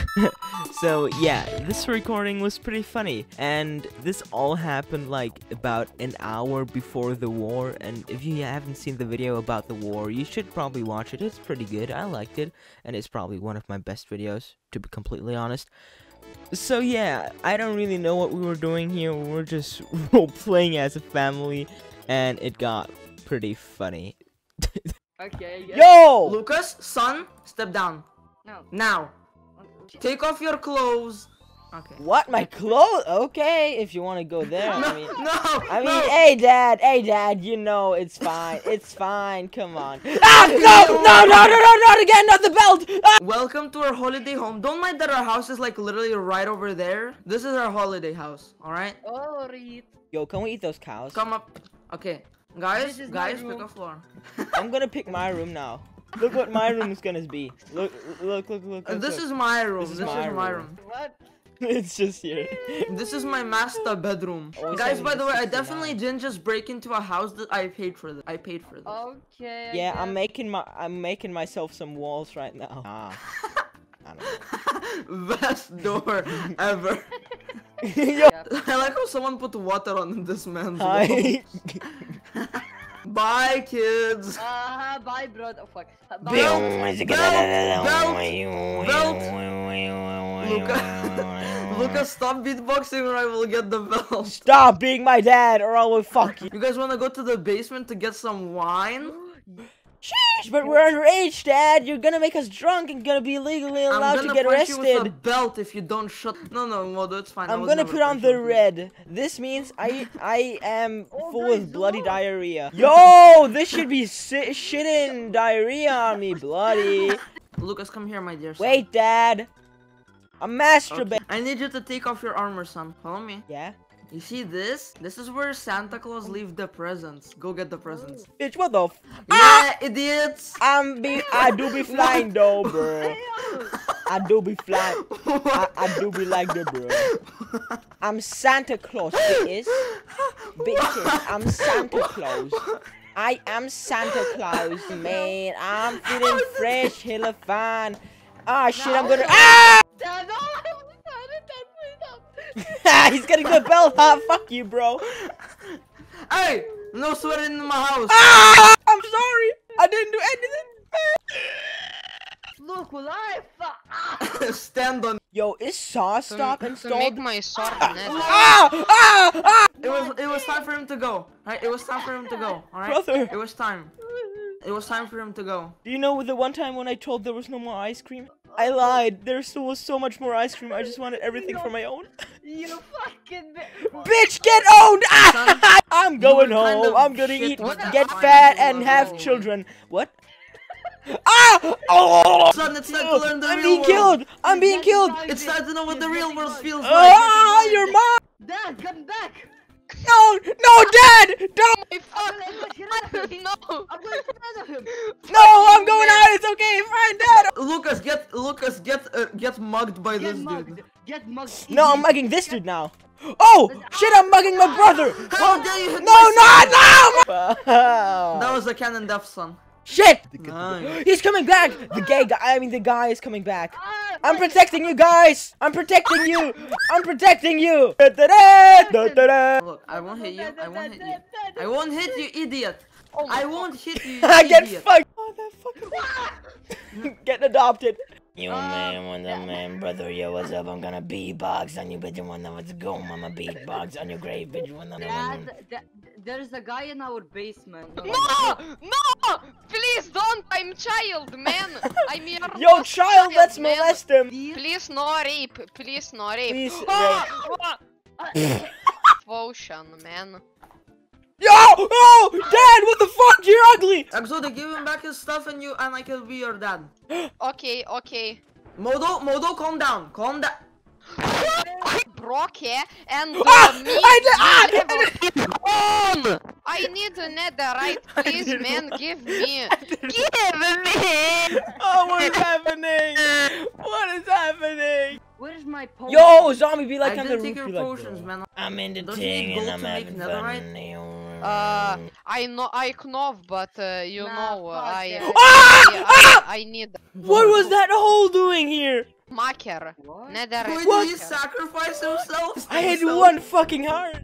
so yeah, this recording was pretty funny, and this all happened like about an hour before the war. And if you haven't seen the video about the war, you should probably watch it. It's pretty good. I liked it, and it's probably one of my best videos, to be completely honest. So yeah, I don't really know what we were doing here. We were just role playing as a family, and it got pretty funny. Okay. yes. Yo! Lukas, son, step down. No. Now. Take off your clothes. Okay. What? My clothes? Okay, if you want to go there. no, I mean, no, I mean, no. hey, Dad, hey, Dad, you know it's fine. It's fine. Come on. Ah, no, no, no, no, no, not again, not the belt. Ah! Welcome to our holiday home. Don't mind that our house is like literally right over there. This is our holiday house, alright? Oh. Yo, can we eat those cows? Come up. Okay. Guys, This is my guys, pick a floor. I'm gonna pick my room now. Look what my room is gonna be. Look, look, look, look. Look, this look. is my room. This This is is, my my room. room. What? it's just here. This is my master bedroom. Oh, Guys, by the way, I definitely didn't just break into a house that I paid for this. I paid for this. Okay. I Yeah, I'm making my, I'm making myself some walls right now. Ah. I don't know. Best door ever. Yo, I like how someone put water on this man's wall. hi. Bye, kids. Uh, bye, bro. Oh, fuck. Bye. Luca, Lukas, stop beatboxing or I will get the belt. Stop being my dad, or I will fuck you. You guys want to go to the basement to get some wine? Sheesh, but we're underage, Dad. You're gonna make us drunk and gonna be legally allowed to get arrested. I'm gonna punch you with a belt if you don't shut. No, no, Modo, it's fine. I'm gonna put on the you red. This means I I am Oh, full guys, of bloody diarrhea. Yo, this should be si- shitting diarrhea on me, bloody. Lukas, come here, my dear. son. Wait, Dad. I'm Okay. I need you to take off your armor, son. Follow me. Yeah. You see this? This is where Santa Claus leave the presents. Go get the presents. Bitch, what the? F- Yeah, idiots. I'm be. I do be flying though, bro. I do be flying. I, I do be like the bro. I'm Santa Claus, bitches. Bitches, I'm Santa Claus. I am Santa Claus, man. I'm feeling fresh, hella fine. Ah, shit, I'm gonna. Ah! He's getting the belt, huh? Fuck you, bro. Hey, no swearing in my house. Ah! I'm sorry. I didn't do anything. Look, life. Ah. Stand on. Yo, is Saw stop to installed? make my sword nether. Ah! Ah! Ah! It was it was time for him to go. Right? It was time for him to go. All right. Brother. It was time. It was time for him to go. Do you know the one time when I told there was no more ice cream? I lied. There still was so much more ice cream. I just wanted everything for my own. You fucking. Bitch, get owned! Ah! I'm going You kind home. of I'm gonna shit eat, with get fat, and have hole. children. What? Ah! Oh! Son, it's time to learn the I'm real being world. killed. I'm being killed. It's it. time to know what the real world feels like. Ah! Your mom! Dad, come back. No! No, Dad! Don't! My fuck! gonna put you rid of him. no! I'm gonna get rid of him. No! I'm going out. It's okay. Fine, Dad. Lukas, get Lukas, get uh, get mugged by Get this mugged. dude. Get mugged. No, I'm mugging this dude now. Oh! Shit! I'm mugging my brother. How dare you hit No! my No! No! That was a cannon death, son. Shit! Nice. He's coming back! The gay guy, I mean the guy is coming back. Ah, I'm protecting you guys! I'm protecting you! I'm protecting you! Look, I won't hit you. I won't hit you. I won't hit you, idiot. Oh I won't hit you, you I get idiot. fucked! Oh, that fucking... Get adopted. Yo, Uh, man, what's up, man? Brother, yo, what's up? I'm gonna beatbox on you, bitch. You wanna what's go? Mama beatbox on your grave, bitch. You wanna Dad, th- there's a guy in our basement. No! No! Please don't! I'm child, man! I'm your Yo, lost child, let's man. molest him! Please no rape! Please no rape! Please, Ah! Potion, man. Yo! Oh! Dad, what the fuck? You're ugly! Exotic, give him back his stuff and you and I can be your dad. Okay, okay. Modo, Modo, calm down. Calm down. Broke and uh, Ah! me. I did- ah! we have need a netherite, I please, didn't man. want- Give me. Give Give me. Oh, what is happening? What is happening? Where's my potion? Yo, zombie be like I on the didn't roof. take your be like, potions, man. I'm in the Don't you thing need and gold I'm to make having netherite? Fun. Uh, I know I knov, but uh, you Nah, know uh, I, that. I, I I need What was that hole doing here? maker. What? Nether Wait, What? did he sacrifice himself? I had So- one fucking heart.